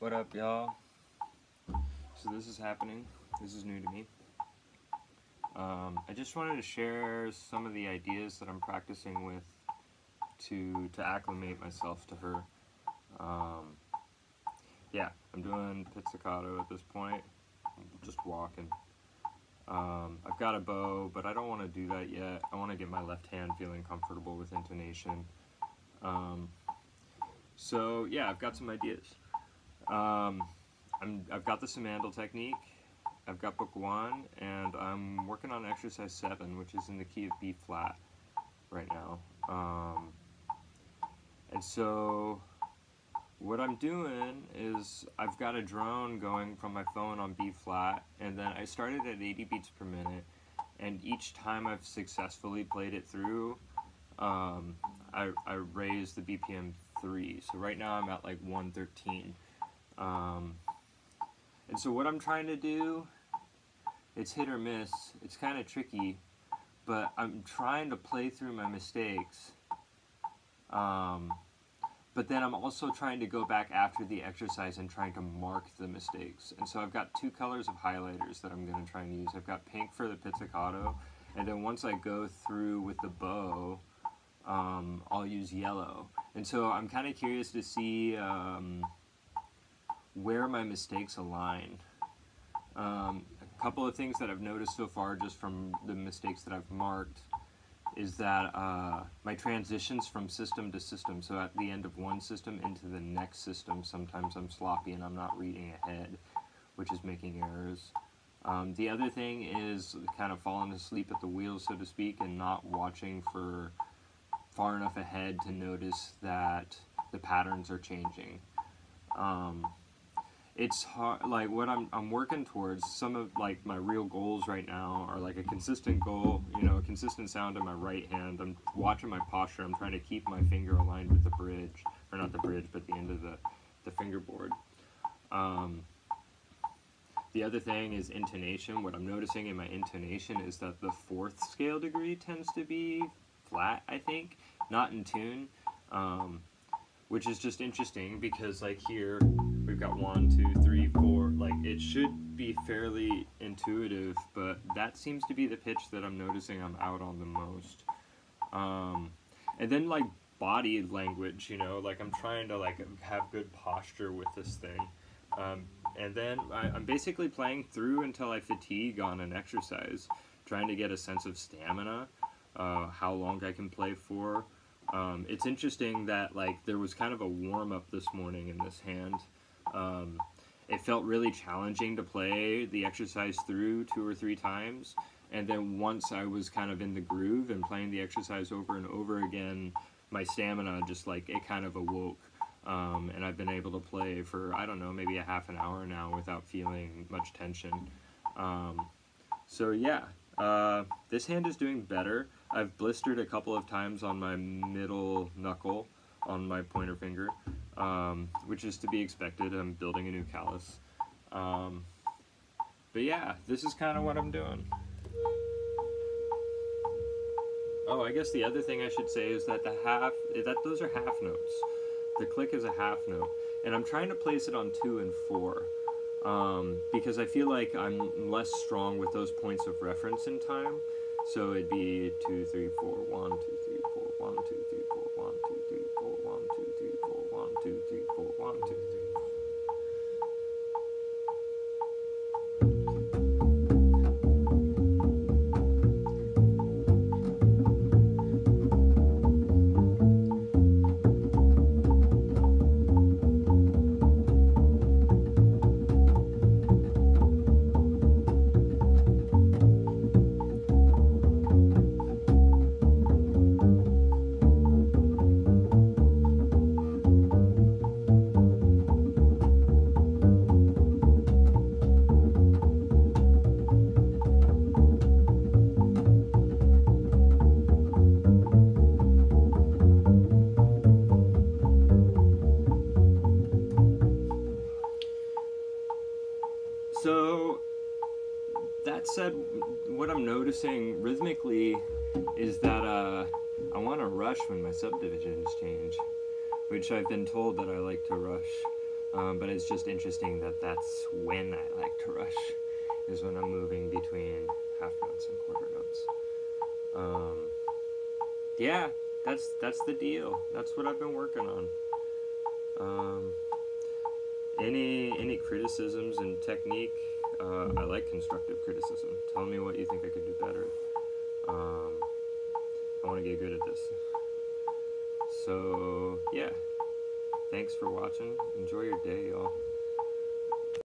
What up, y'all? So this is happening. This is new to me. Um, I just wanted to share some of the ideas that I'm practicing with to to acclimate myself to her. Um, yeah, I'm doing pizzicato at this point. I'm just walking. Um, I've got a bow, but I don't want to do that yet. I want to get my left hand feeling comfortable with intonation. Um, so yeah, I've got some ideas. Um, I'm, I've got the Simandl technique. I've got book one, and I'm working on exercise seven, which is in the key of B flat right now. Um, and so what I'm doing is I've got a drone going from my phone on B flat, and then I started at 80 beats per minute, and each time I've successfully played it through, um, I, I raised the BPM three. So right now I'm at like 113. Um, and so what I'm trying to do, it's hit or miss. It's kind of tricky, but I'm trying to play through my mistakes. Um, but then I'm also trying to go back after the exercise and trying to mark the mistakes. And so I've got two colors of highlighters that I'm going to try and use. I've got pink for the pizzicato, and then once I go through with the bow, um, I'll use yellow. And so I'm kind of curious to see um, where my mistakes align. Um, a couple of things that I've noticed so far just from the mistakes that I've marked is that uh, my transitions from system to system, so at the end of one system into the next system, sometimes I'm sloppy and I'm not reading ahead, which is making errors. Um, the other thing is kind of falling asleep at the wheel, so to speak, and not watching for far enough ahead to notice that the patterns are changing. Um, it's hard like what I'm, I'm working towards some of like my real goals right now are like a consistent goal you know a consistent sound in my right hand. I'm watching my posture. I'm trying to keep my finger aligned with the bridge or not the bridge but the end of the the fingerboard. Um, the other thing is intonation. What i'm noticing in my intonation is that the fourth scale degree tends to be flat i think not in tune. Um, which is just interesting because like here we've got one two three four like it should be fairly intuitive but that seems to be the pitch that i'm noticing i'm out on the most. Um, and then like body language you know like i'm trying to like have good posture with this thing. Um, and then I, i'm basically playing through until i fatigue on an exercise trying to get a sense of stamina uh, how long i can play for um, it's interesting that like there was kind of a warm up this morning in this hand. Um, it felt really challenging to play the exercise through two or three times, and then once I was kind of in the groove and playing the exercise over and over again, my stamina just like it kind of awoke. Um, and I've been able to play for I don't know maybe a half an hour now without feeling much tension. Um, so yeah, uh, this hand is doing better. I've blistered a couple of times on my middle knuckle on my pointer finger, um, which is to be expected. I'm building a new callus. Um, but yeah, this is kind of what I'm doing. Oh, I guess the other thing I should say is that the half, that those are half notes. The click is a half note, and I'm trying to place it on two and four. Um, because I feel like I'm less strong with those points of reference in time. So it'd be 2, 3, 4, 1, 2, said, what I'm noticing rhythmically is that uh, I want to rush when my subdivisions change, which I've been told that I like to rush. Um, but it's just interesting that that's when I like to rush, is when I'm moving between half notes and quarter notes. Um, yeah, that's that's the deal. That's what I've been working on. Um, any any criticisms and technique? Uh, I like constructive criticism. Tell me what you think I could do better. Um, I want to get good at this. So yeah, thanks for watching. Enjoy your day, y'all.